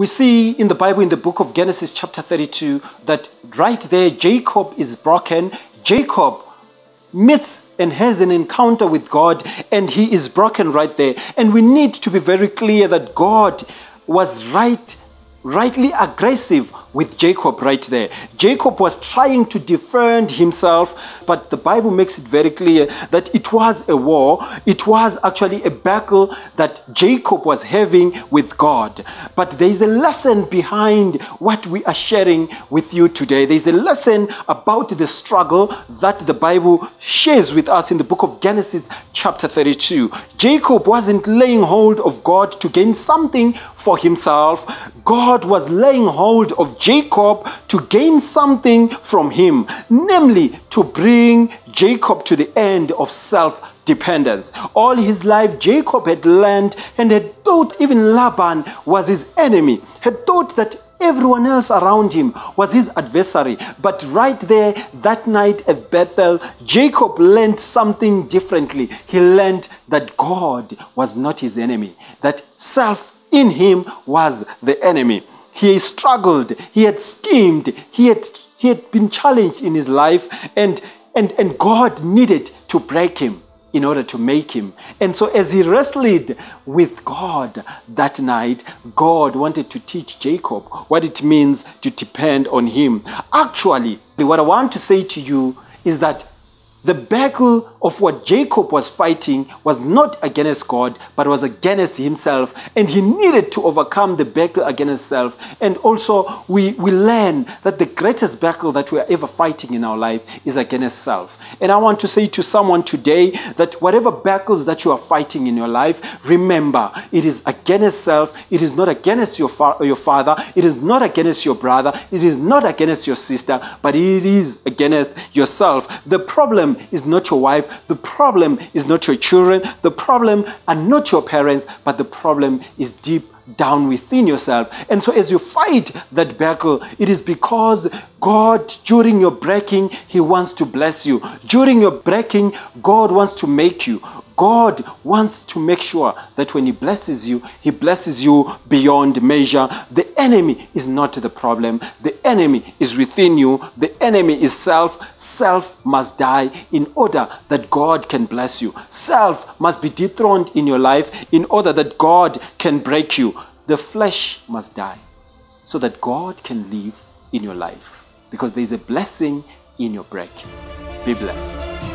we see in the Bible, in the book of Genesis, chapter 32, that right there, Jacob is broken. Jacob meets and has an encounter with God, and he is broken right there. And we need to be very clear that God was right, rightly aggressive with Jacob right there. Jacob was trying to defend himself, but the Bible makes it very clear that it was a war. It was actually a battle that Jacob was having with God. But there is a lesson behind what we are sharing with you today. There is a lesson about the struggle that the Bible shares with us in the book of Genesis, chapter 32. Jacob wasn't laying hold of God to gain something for himself, God was laying hold of Jacob to gain something from him, namely to bring Jacob to the end of self dependence. All his life, Jacob had learned and had thought even Laban was his enemy, had thought that everyone else around him was his adversary. But right there, that night at Bethel, Jacob learned something differently. He learned that God was not his enemy, that self in him was the enemy. He struggled, he had schemed, he had, he had been challenged in his life, and, and, and God needed to break him in order to make him. And so, as he wrestled with God that night, God wanted to teach Jacob what it means to depend on him. Actually, what I want to say to you is that the battle of what Jacob was fighting was not against God, but was against himself. And he needed to overcome the battle against self. And also, we, we learn that the greatest battle that we are ever fighting in our life is against self. And I want to say to someone today that whatever battles that you are fighting in your life, remember, it is against self. It is not against your, fa- your father. It is not against your brother. It is not against your sister, but it is against yourself. The problem problem is not your wife. The problem is not your children. The problem are not your parents, but the problem is deep down within yourself. And so, as you fight that battle, it is because God, during your breaking, He wants to bless you. During your breaking, God wants to make you. God wants to make sure that when He blesses you, He blesses you beyond measure. The enemy is not the problem, the enemy is within you. The enemy is self. Self must die in order that God can bless you. Self must be dethroned in your life in order that God can break you. The flesh must die so that God can live in your life because there is a blessing in your break. Be blessed.